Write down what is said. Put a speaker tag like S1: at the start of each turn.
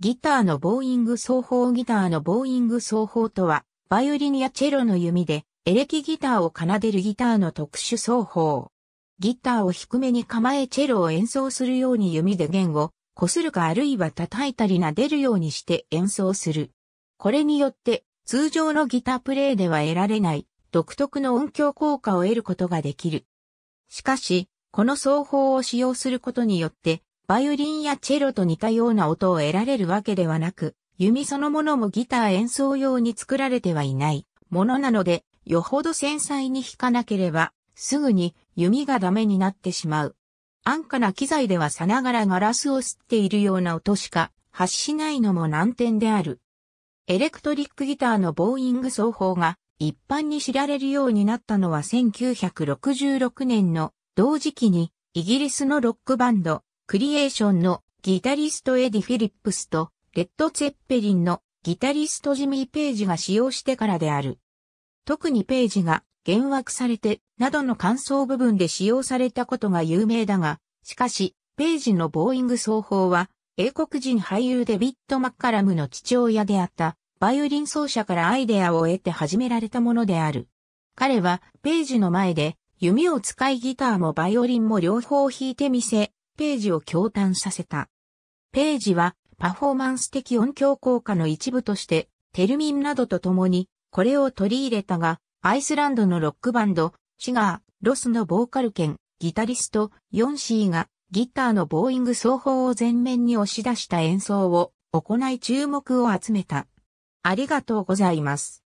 S1: ギターのボーイング奏法ギターのボーイング奏法とは、バイオリンやチェロの弓で、エレキギターを奏でるギターの特殊奏法。ギターを低めに構えチェロを演奏するように弓で弦を擦るかあるいは叩いたり撫でるようにして演奏する。これによって通常のギタープレイでは得られない独特の音響効果を得ることができる。しかし、この奏法を使用することによって、バイオリンやチェロと似たような音を得られるわけではなく、弓そのものもギター演奏用に作られてはいないものなので、よほど繊細に弾かなければ、すぐに弓がダメになってしまう。安価な機材ではさながらガラスを吸っているような音しか発しないのも難点である。エレクトリックギターのボーイング奏法が一般に知られるようになったのは1966年の同時期にイギリスのロックバンドクリエーションのギタリストエディ・フィリップスとレッド・ツェッペリンのギタリストジミー・ページが使用してからである。特にページが幻惑されてなどの感想部分で使用されたことが有名だが、しかし、ページのボーイング奏法は英国人俳優デビッド・マッカラムの父親であったバイオリン奏者からアイデアを得て始められたものである。彼はページの前で弓を使いギターもバイオリンも両方弾いてみせ、ページを驚嘆させた。ページはパフォーマンス的音響効果の一部としてテルミンなどと共にこれを取り入れたが、アイスランドのロックバンド、シガー、ロスのボーカル兼、ギタリスト、ヨンシーがギターのボーイング奏法を前面に押し出した演奏を行い注目を集めた。ありがとうございます。